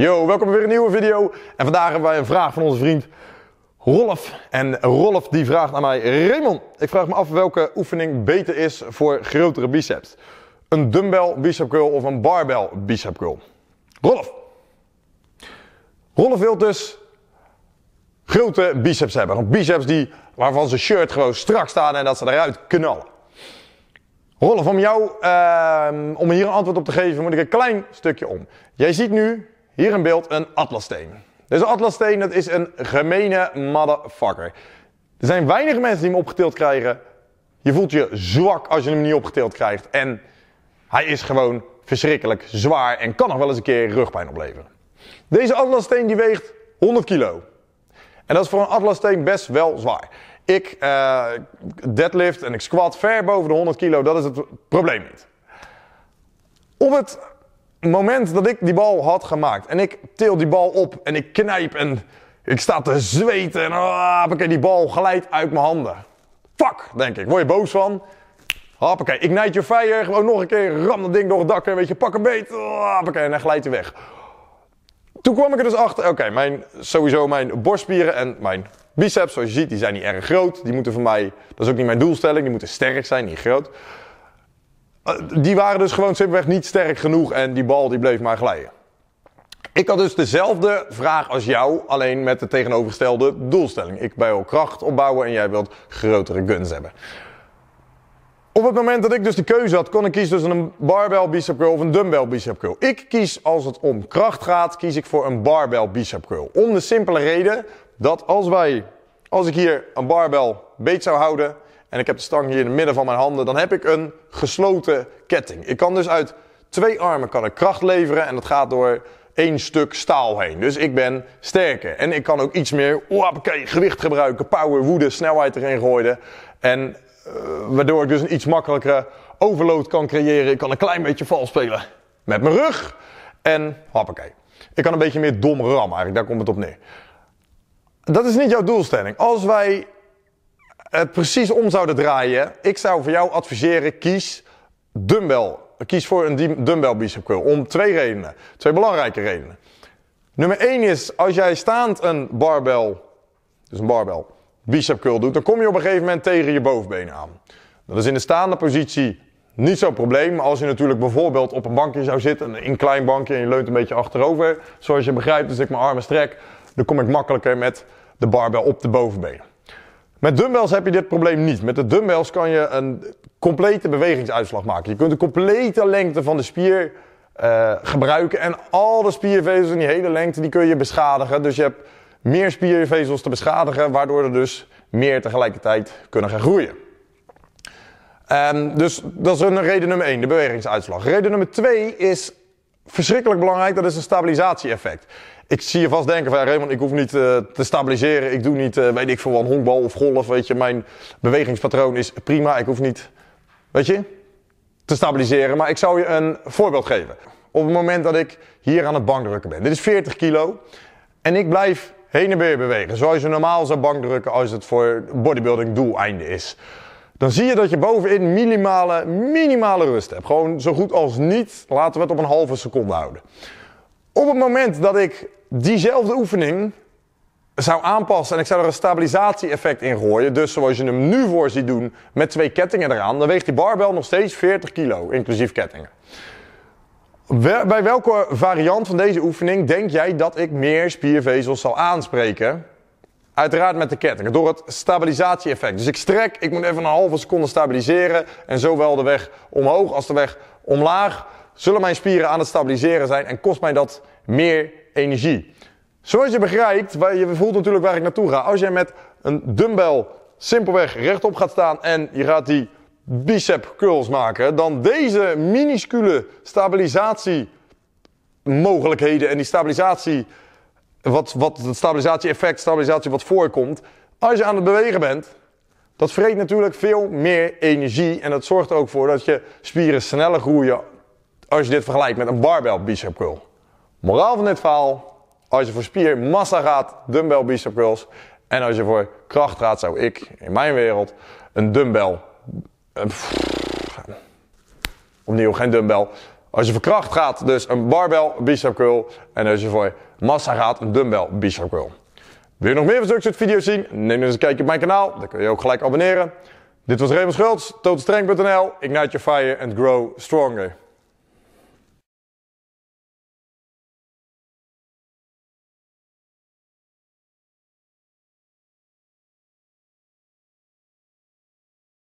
Yo, welkom bij weer een nieuwe video. En vandaag hebben wij een vraag van onze vriend Rolf. En Rolf die vraagt aan mij, Raymond, ik vraag me af welke oefening beter is voor grotere biceps. Een dumbbell bicep curl of een barbell bicep curl? Rolf. Rolf wil dus grote biceps hebben. Een biceps die, waarvan zijn shirt gewoon strak staat en dat ze eruit knallen. Rolf, om jou, uh, om hier een antwoord op te geven, moet ik een klein stukje om. Jij ziet nu hier in beeld een atlassteen. Deze atlassteen, dat is een gemene motherfucker. Er zijn weinig mensen die hem opgetild krijgen. Je voelt je zwak als je hem niet opgetild krijgt. En hij is gewoon verschrikkelijk zwaar en kan nog wel eens een keer rugpijn opleveren. Deze atlassteen die weegt 100 kilo. En dat is voor een atlassteen best wel zwaar. Ik uh, deadlift en ik squat ver boven de 100 kilo, dat is het probleem niet. Op het moment dat ik die bal had gemaakt en ik til die bal op en ik knijp en ik sta te zweten en ah, die bal glijdt uit mijn handen. Fuck, denk ik. Word je boos van? Hoppakee, ignite your fire. Gewoon nog een keer, ram dat ding door het dak en weet je, pak een beet. Hoppakee, en dan glijdt hij weg. Toen kwam ik er dus achter, oké, mijn, sowieso mijn borstspieren en mijn biceps, zoals je ziet, die zijn niet erg groot. Die moeten voor mij, dat is ook niet mijn doelstelling, die moeten sterk zijn, niet groot. Eh, die waren dus gewoon simpelweg niet sterk genoeg en die bal die bleef maar glijden. Ik had dus dezelfde vraag als jou, alleen met de tegenovergestelde doelstelling. Ik wil kracht opbouwen en jij wilt grotere guns hebben. Op het moment dat ik dus de keuze had, kon ik kiezen tussen een barbell bicep curl of een dumbbell bicep curl. Ik kies als het om kracht gaat, kies ik voor een barbell bicep curl. Om de simpele reden dat als wij, als ik hier een barbell beet zou houden en ik heb de stang hier in het midden van mijn handen, dan heb ik een gesloten ketting. Ik kan dus uit twee armen kan ik kracht leveren en dat gaat door één stuk staal heen. Dus ik ben sterker. En ik kan ook iets meer okay, gewicht gebruiken, power, woede, snelheid erin gooien. En uh, waardoor ik dus een iets makkelijkere overload kan creëren. Ik kan een klein beetje vals spelen met mijn rug. En hoppakee. Ik kan een beetje meer dom rammen eigenlijk, daar komt het op neer. Dat is niet jouw doelstelling. Als wij het precies om zouden draaien, ik zou voor jou adviseren, kies dumbbell. Kies voor een dumbbell bicep curl. Om twee redenen. Twee belangrijke redenen. Nummer 1 is, als jij staand een barbell, dus een barbell, bicep curl doet, dan kom je op een gegeven moment tegen je bovenbenen aan. Dat is in de staande positie niet zo'n probleem. Maar als je natuurlijk bijvoorbeeld op een bankje zou zitten, een klein bankje en je leunt een beetje achterover, zoals je begrijpt, dus ik mijn armen strek, dan kom ik makkelijker met de barbell op de bovenbenen. Met dumbbells heb je dit probleem niet. Met de dumbbells kan je een complete bewegingsuitslag maken. Je kunt de complete lengte van de spier uh, gebruiken. En al de spiervezels in die hele lengte die kun je beschadigen. Dus je hebt meer spiervezels te beschadigen, waardoor er dus meer tegelijkertijd kunnen gaan groeien. Um, dus dat is een reden nummer 1, de bewegingsuitslag. Reden nummer 2 is verschrikkelijk belangrijk, dat is een stabilisatie-effect. Ik zie je vast denken van ja, Raymond, ik hoef niet uh, te stabiliseren. Ik doe niet, uh, weet ik veel, een honkbal of golf. Weet je, mijn bewegingspatroon is prima. Ik hoef niet, weet je, te stabiliseren. Maar ik zou je een voorbeeld geven. Op het moment dat ik hier aan het bankdrukken ben. Dit is 40 kilo. En ik blijf heen en weer bewegen. Zoals je normaal zou bankdrukken als het voor bodybuilding doeleinde is. Dan zie je dat je bovenin minimale, minimale rust hebt. Gewoon zo goed als niet. Laten we het op een halve seconde houden. Op het moment dat ik diezelfde oefening zou aanpassen en ik zou er een stabilisatie-effect in gooien, dus zoals je hem nu voor ziet doen met twee kettingen eraan, dan weegt die barbel nog steeds 40 kilo, inclusief kettingen. Bij welke variant van deze oefening denk jij dat ik meer spiervezels zal aanspreken? Uiteraard met de kettingen, door het stabilisatie-effect. Dus ik strek, ik moet even een halve seconde stabiliseren en zowel de weg omhoog als de weg omlaag zullen mijn spieren aan het stabiliseren zijn en kost mij dat meer energie. Zoals je begrijpt, je voelt natuurlijk waar ik naartoe ga. Als jij met een dumbbell simpelweg rechtop gaat staan en je gaat die bicep curls maken, dan deze minuscule stabilisatie mogelijkheden en die stabilisatie, wat, wat het stabilisatie effect, stabilisatie wat voorkomt, als je aan het bewegen bent, dat vreet natuurlijk veel meer energie en dat zorgt er ook voor dat je spieren sneller groeien als je dit vergelijkt met een barbell bicep curl. Moraal van dit verhaal, als je voor spiermassa gaat, dumbbell bicep curls. En als je voor kracht gaat, zou ik in mijn wereld een dumbbell, opnieuw geen dumbbell, Als je voor kracht gaat, dus een barbell bicep curl. En als je voor massa gaat, een dumbbell bicep curl. Wil je nog meer van zulke soort video's zien? Neem dan eens een kijkje op mijn kanaal. Dan kun je ook gelijk abonneren. Dit was Raymond Schultz, totalstrength.nl. Ignite your fire and grow stronger.